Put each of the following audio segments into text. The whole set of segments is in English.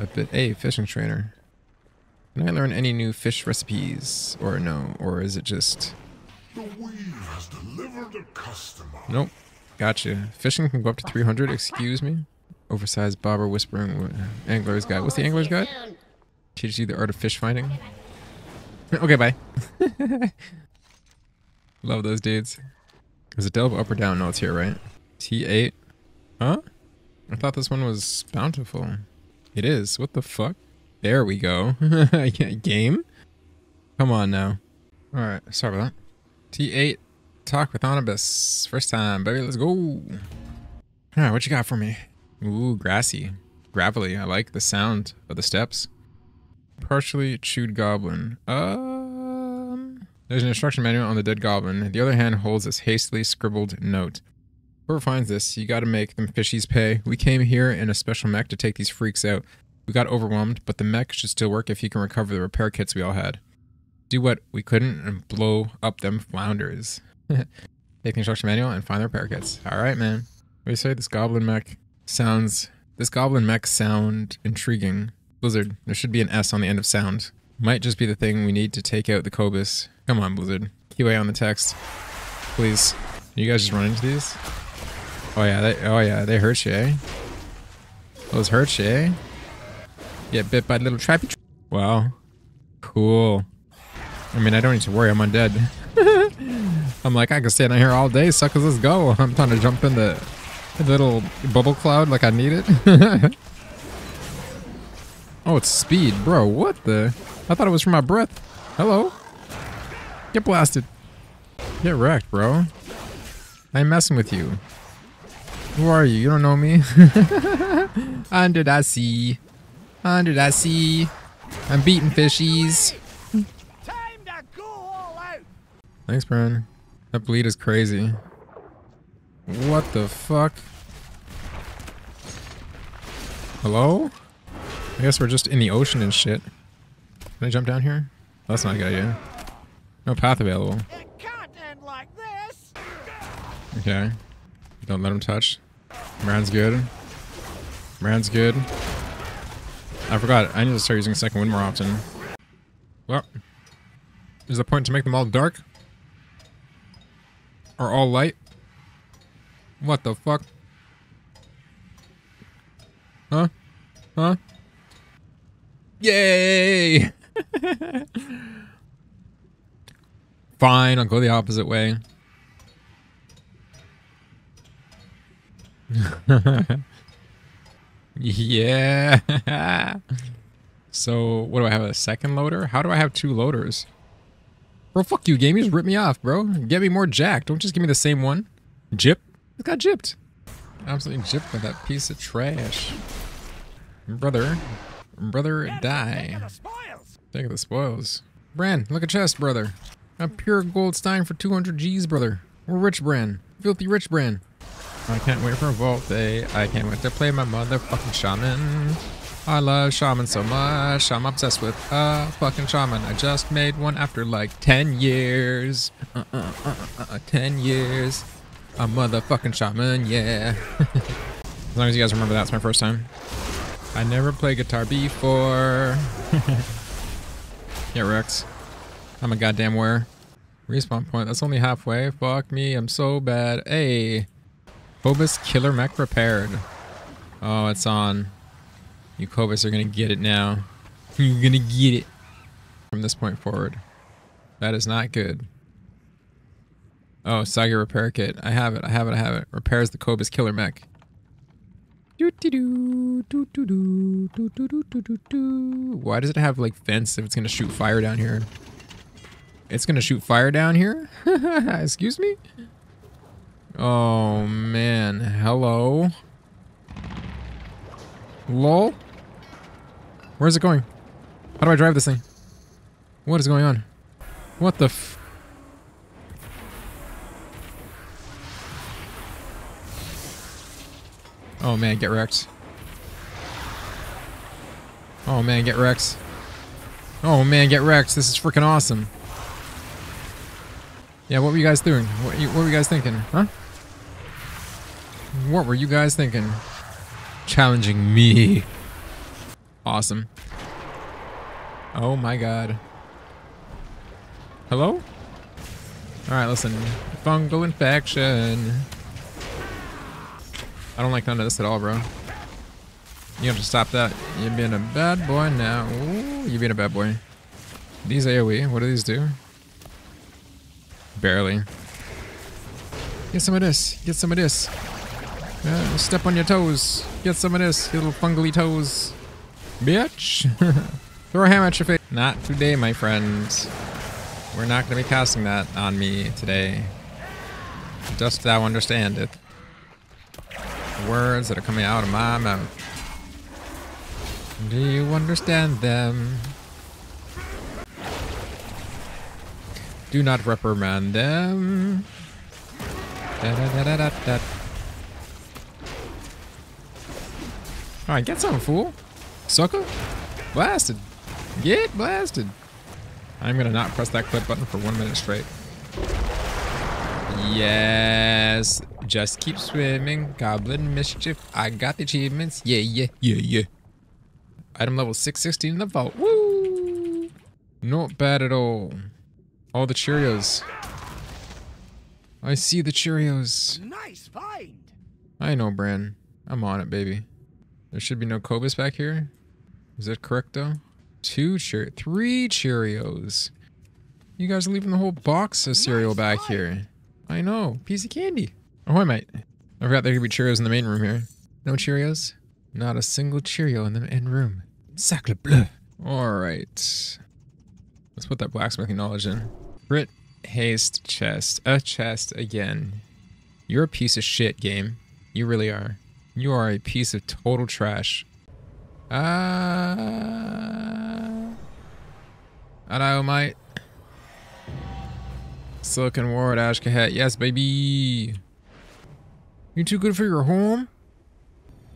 a bit. Hey, fishing trainer. Can I learn any new fish recipes? Or no? Or is it just... The weave has delivered a customer. Nope. Gotcha. Fishing can go up to 300, excuse me? Oversized bobber whispering angler's guide. What's the angler's guide? Teaches you the art of fish finding. okay, bye. Love those dudes. Is it delve up or down? No, it's here, right? T8. Huh? I thought this one was bountiful. It is. What the fuck? There we go. Game? Come on now. Alright, sorry about that. T8. Talk with Onibus. First time, baby. Let's go. Alright, what you got for me? Ooh, grassy. Gravelly. I like the sound of the steps. Partially chewed goblin. Um, there's an instruction manual on the dead goblin. The other hand holds this hastily scribbled note. Whoever finds this, you gotta make them fishies pay. We came here in a special mech to take these freaks out. We got overwhelmed, but the mech should still work if you can recover the repair kits we all had. Do what we couldn't and blow up them flounders. take the instruction manual and find the repair kits. Alright, man. What do you say? This goblin mech sounds... This goblin mech sound intriguing. Blizzard, there should be an S on the end of sound. Might just be the thing we need to take out the Kobyss. Come on, Blizzard. QA on the text. Please. You guys just run into these? Oh yeah, they, oh yeah, they hurt you, eh? Those hurt you, eh? Get bit by little trappy. Tra wow. Cool. I mean, I don't need to worry. I'm undead. I'm like, I can stand out here all day, suckers. Let's go. I'm trying to jump in the little bubble cloud like I need it. oh, it's speed, bro. What the? I thought it was from my breath. Hello. Get blasted. Get wrecked, bro. I ain't messing with you. Who are you? You don't know me? Under that sea. Under that sea. I'm beating fishies. Thanks, Brian. That bleed is crazy. What the fuck? Hello? I guess we're just in the ocean and shit. Can I jump down here? That's not a good idea. No path available. Like okay. Don't let him touch. Brand's good. Brand's good. I forgot. I need to start using second wind more often. Well, is the point to make them all dark? Or all light? What the fuck? Huh? Huh? Yay! Fine, I'll go the opposite way. yeah. so, what do I have? A second loader? How do I have two loaders? Bro, fuck you, game. You just rip me off, bro. Get me more jack. Don't just give me the same one. Jip? It got gypped. Absolutely gypped by that piece of trash. Brother. Brother, die. Take the spoils. Bran, look at chest, brother. A pure gold stein for 200 G's, brother. We're rich, Bran. Filthy rich, Bran. I can't wait for vault day. I can't wait to play my motherfucking shaman. I love shaman so much. I'm obsessed with a fucking shaman. I just made one after like 10 years. Uh, uh, uh, uh, uh 10 years. A motherfucking shaman, yeah. as long as you guys remember that's my first time. I never played guitar before. yeah, Rex. I'm a goddamn where. Respawn point, that's only halfway. Fuck me, I'm so bad. Hey. Kobyss killer mech repaired. Oh, it's on. You Kobyss are gonna get it now. You're gonna get it. From this point forward. That is not good. Oh, Saga repair kit. I have it, I have it, I have it. Repairs the Kobyss killer mech. Why does it have like fence if it's gonna shoot fire down here? It's gonna shoot fire down here? Excuse me? Oh, man. Hello? Lol? Where's it going? How do I drive this thing? What is going on? What the f- Oh man, get wrecked. Oh man, get wrecked. Oh man, get wrecked. This is freaking awesome. Yeah, what were you guys doing? What, what were you guys thinking? Huh? What were you guys thinking? Challenging me. Awesome. Oh my god. Hello? Alright, listen. Fungal infection. I don't like none of this at all, bro. You have to stop that. You're being a bad boy now. Ooh, you're being a bad boy. These AoE, what do these do? Barely. Get some of this. Get some of this. Uh, step on your toes. Get some of this, little fungally toes. Bitch. Throw a hammer at your face. Not today, my friends. We're not going to be casting that on me today. Just thou understand it. Words that are coming out of my mouth. Do you understand them? Do not reprimand them. Da da da Alright, get some, fool. Sucker. Blasted. Get blasted. I'm gonna not press that clip button for one minute straight. Yes. Just keep swimming. Goblin mischief. I got the achievements. Yeah, yeah, yeah, yeah. Item level 616 in the vault. Woo! Not bad at all. All the Cheerios. I see the Cheerios. Nice find. I know, Bran. I'm on it, baby. There should be no Kobyss back here. Is that correct, though? Two Cheer- three Cheerios. You guys are leaving the whole box of cereal Nice back find. here. I know. Piece of candy. Oh, I might. I forgot there could be Cheerios in the main room here. No Cheerios? Not a single Cheerio in the in room. Sacre bleu. Alright. Let's put that blacksmithing knowledge in. Crit haste chest. A chest again. You're a piece of shit, game. You really are. You are a piece of total trash. Ah. Hello, mate. Silicon Ward, Ashkahet. Yes, baby. You too good for your home?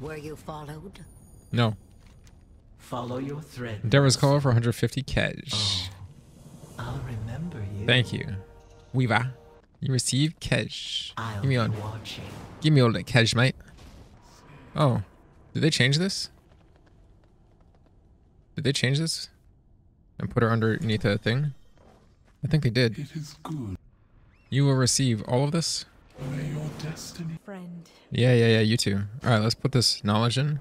Were you followed? No. Follow your thread. Endeavor's call for 150 cash. I'll remember you. Thank you. Weaver. You received cash. I'll Give me be on. watching. Give me all that cash, mate. Oh. Did they change this? Did they change this? And put her underneath a thing? I think they did. It is good. You will receive all of this? May your destiny Friend. Yeah, yeah, yeah, you too. Alright, let's put this knowledge in.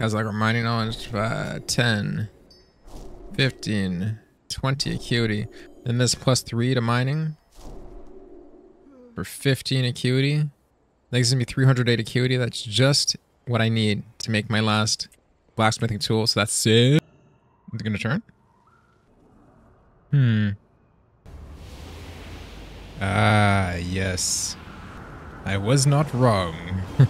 Has like reminding knowledge uh, 10, 15, 20 acuity. Then this plus 3 to mining. For 15 acuity. That's gonna be 308 acuity. That's just what I need to make my last blacksmithing tool. So that's it. it. Is it gonna turn? Hmm. Ah, yes. I was not wrong.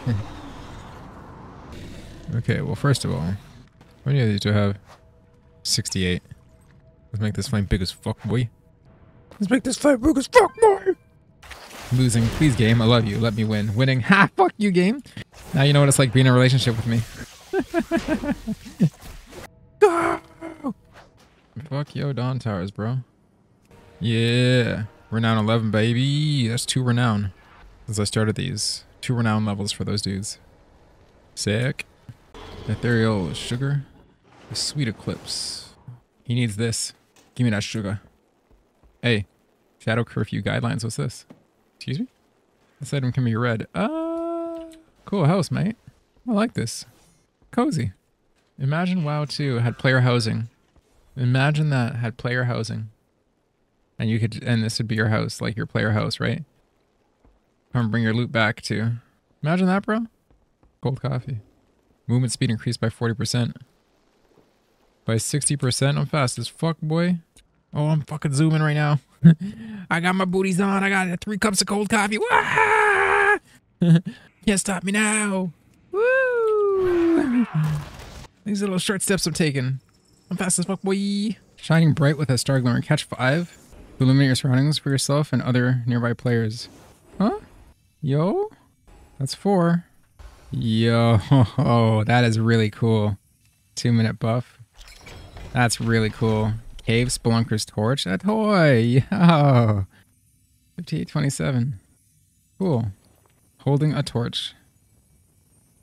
okay, well, first of all, many of these do I have? 68. Let's make this fight big as fuck, boy. Let's make this fight big as fuck, boy! Losing, please, game. I love you. Let me win. Winning, ha! Fuck you, game. Now you know what it's like being in a relationship with me. Fuck yo, Dawn Towers, bro. Yeah. Renown 11, baby. That's two renown. As I started these. Two renown levels for those dudes. Sick. Ethereal sugar. Sweet eclipse. He needs this. Give me that sugar. Hey. Shadow curfew guidelines. What's this? Excuse me? This item can be read. Uh, cool house, mate. I like this. Cozy. Imagine WoW 2 had player housing. Imagine that had player housing. And you could, and this would be your house, like your player house, right? Come bring your loot back to. Imagine that, bro. Cold coffee. Movement speed increased by 40%. By 60%. I'm fast as fuck, boy. Oh, I'm fucking zooming right now. I got my booties on. I got three cups of cold coffee. Can't stop me now. Woo! These little short steps I'm taking. I'm fast as fuck, boy. Shining bright with a star glimmer. Catch five. Illuminate your surroundings for yourself and other nearby players. Huh? Yo? That's four. Yo, that is really cool. Two minute buff. That's really cool. Cave Spelunker's Torch. A toy. Yo. 5827. Cool. Holding a torch.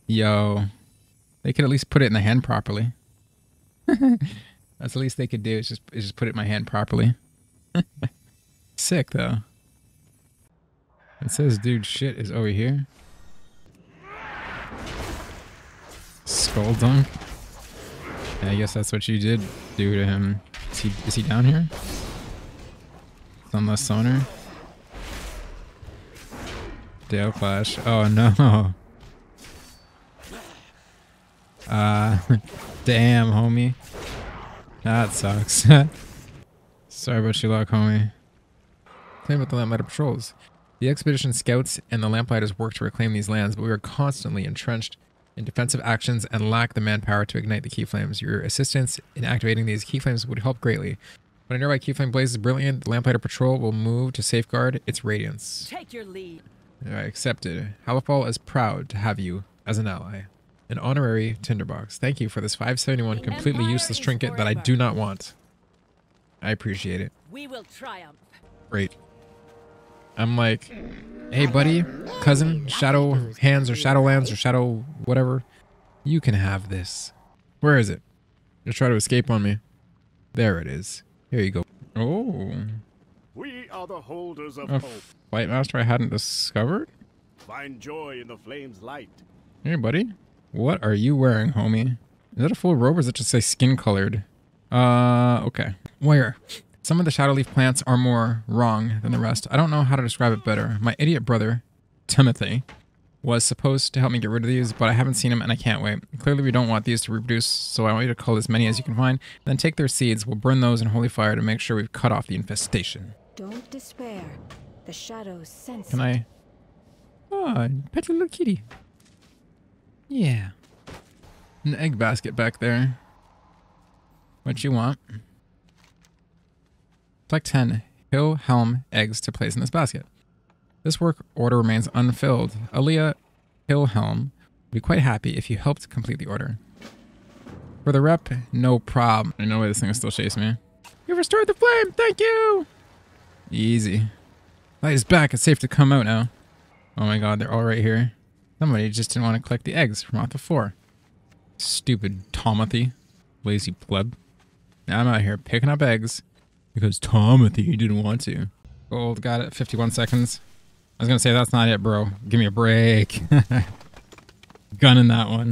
Yo. They could at least put it in the hand properly. That's the least they could do is just is just put it in my hand properly. Sick though. It says dude shit is over here. Skull dunk. I guess that's what you did do to him. Is he is he down here? Sunless sonar. Dale Clash. Oh no. Uh damn homie. That sucks. Sorry about your luck, homie. Claim about the Lamplighter patrols. The expedition scouts and the Lamplighters work to reclaim these lands, but we are constantly entrenched in defensive actions and lack the manpower to ignite the key flames. Your assistance in activating these key flames would help greatly. When a nearby key flame blazes brilliant, the Lamplighter patrol will move to safeguard its radiance. Take your lead. Alright, accepted. Hallowfall is proud to have you as an ally. An honorary tinderbox. Thank you for this 571 The completely Empire useless is trinket that I do not want. I appreciate it. We will triumph. Great. I'm like, hey buddy, cousin, Shadow Hands or Shadowlands or Shadow whatever, you can have this. Where is it? Just try to escape on me. There it is. Here you go. Oh, We are the holders of a hope. Flight Master I hadn't discovered? Find joy in the flame's light. Hey buddy, what are you wearing, homie? Is that a full robe or is it just say skin colored? Uh, okay. Where? Some of the shadow leaf plants are more wrong than the rest. I don't know how to describe it better. My idiot brother, Timothy, was supposed to help me get rid of these, but I haven't seen him and I can't wait. Clearly, we don't want these to reproduce, so I want you to cull as many as you can find. Then take their seeds. We'll burn those in holy fire to make sure we've cut off the infestation. Don't despair. The shadows sense. Can I? Oh, pet your little kitty. Yeah. An egg basket back there. What you want? Select 10 Hill Helm eggs to place in this basket. This work order remains unfilled. Aaliyah Hillhelm would be quite happy if you helped complete the order. For the rep, no prob. I know why this thing is still chasing me. You restored the flame! Thank you! Easy. Light is back. It's safe to come out now. Oh my god, they're all right here. Somebody just didn't want to collect the eggs from off the floor. Stupid Tomothy. Lazy pleb. Now I'm out here picking up eggs because Tomothy didn't want to. Gold got it. 51 seconds. I was going to say, that's not it, bro. Give me a break. Gunning that one.